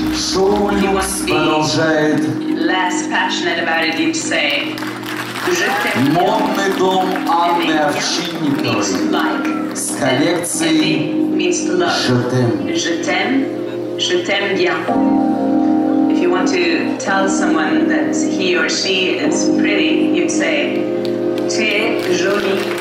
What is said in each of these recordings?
Шулюкс продолжает less passionate about it, you'd say, Je t'aime bien. модный дом Анны Aimer bien means to Овчинниковой like. с And коллекцией aimer means to love. «Je t'aime». Je t'aime, je t'aime bien. If you want to tell someone that he or she is pretty, you'd say, Tu es jolie.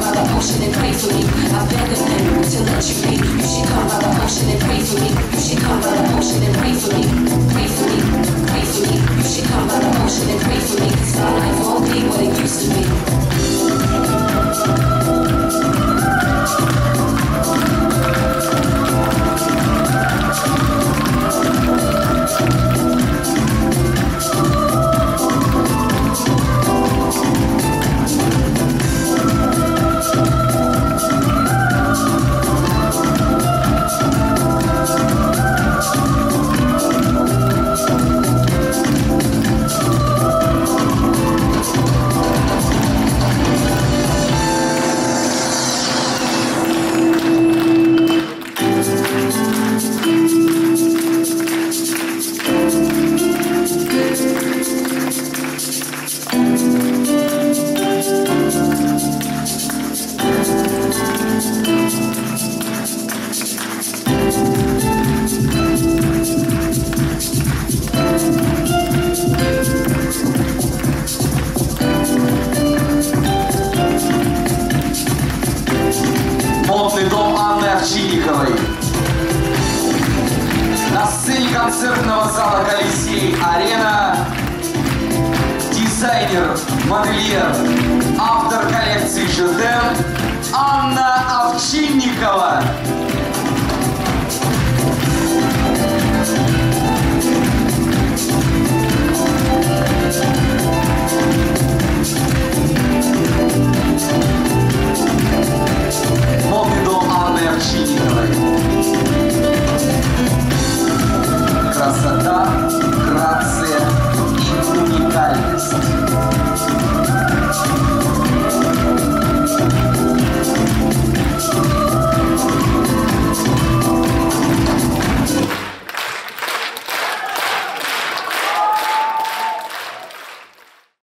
Come by the ocean and pray for me. I beg of them to let you be. You should come by the ocean and pray for me. You should come by the ocean and pray for me. Pray for me, pray for me. You should come by the ocean and pray for me. My life won't be what it used to be. концертного зала Колисей Арена, дизайнер, модельер, автор коллекции Жюден Анна Овчинникова.